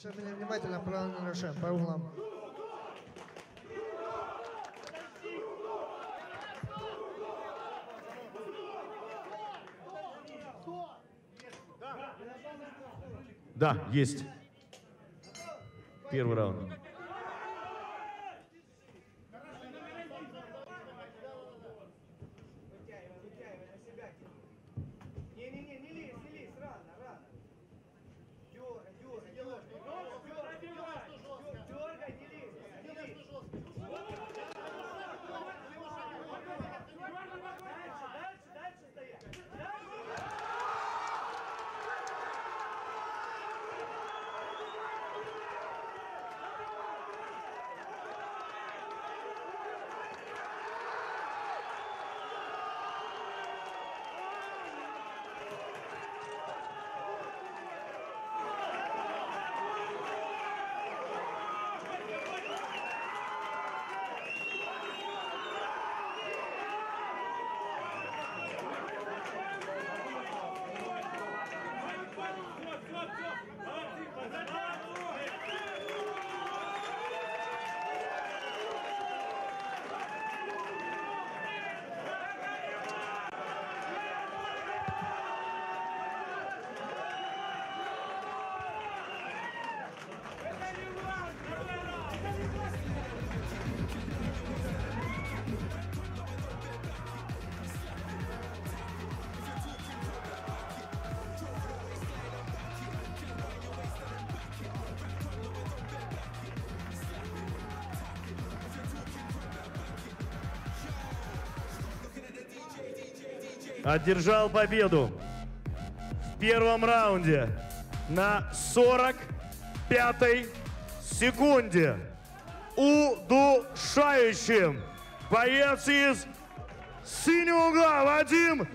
Все меня внимательно проанализируем по углам. Да, есть. Первый раунд. Это не вас, Это не вас! Одержал победу в первом раунде на 45-й секунде. Удушающим боец из синего угла Вадим